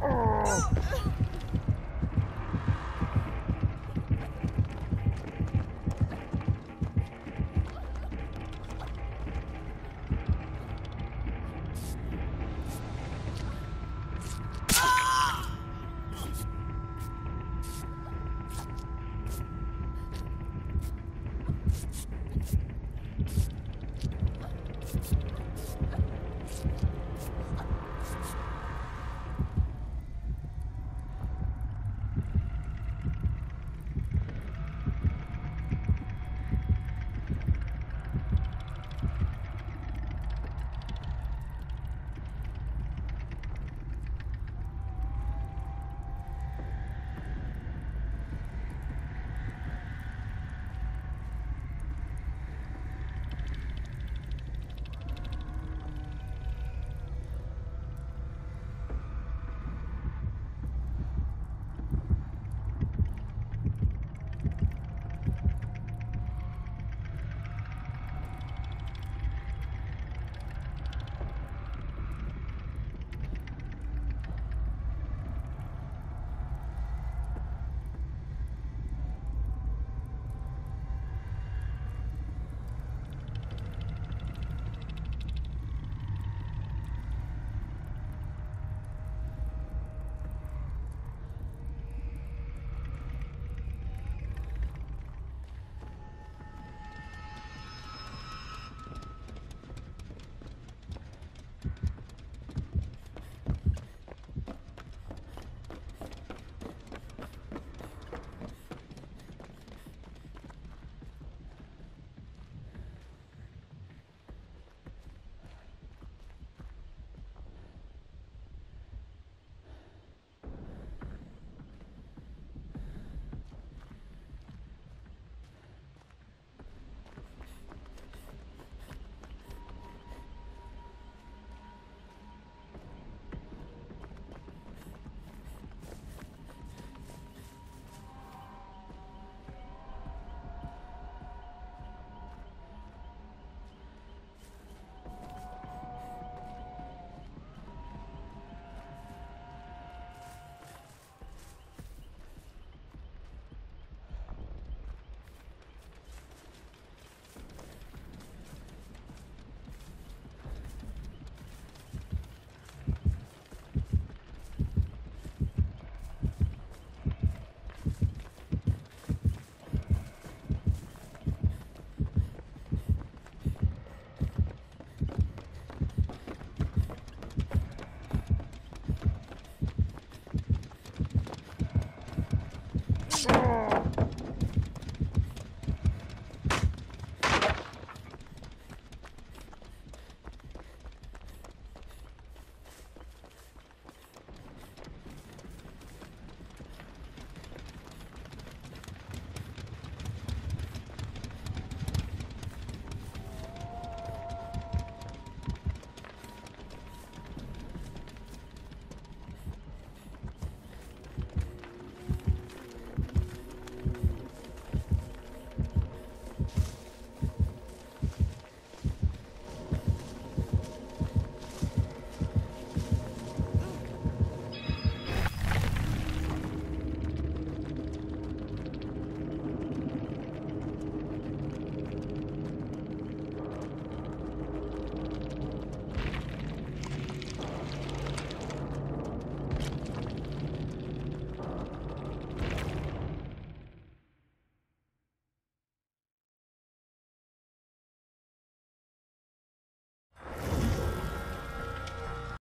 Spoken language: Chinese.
哦。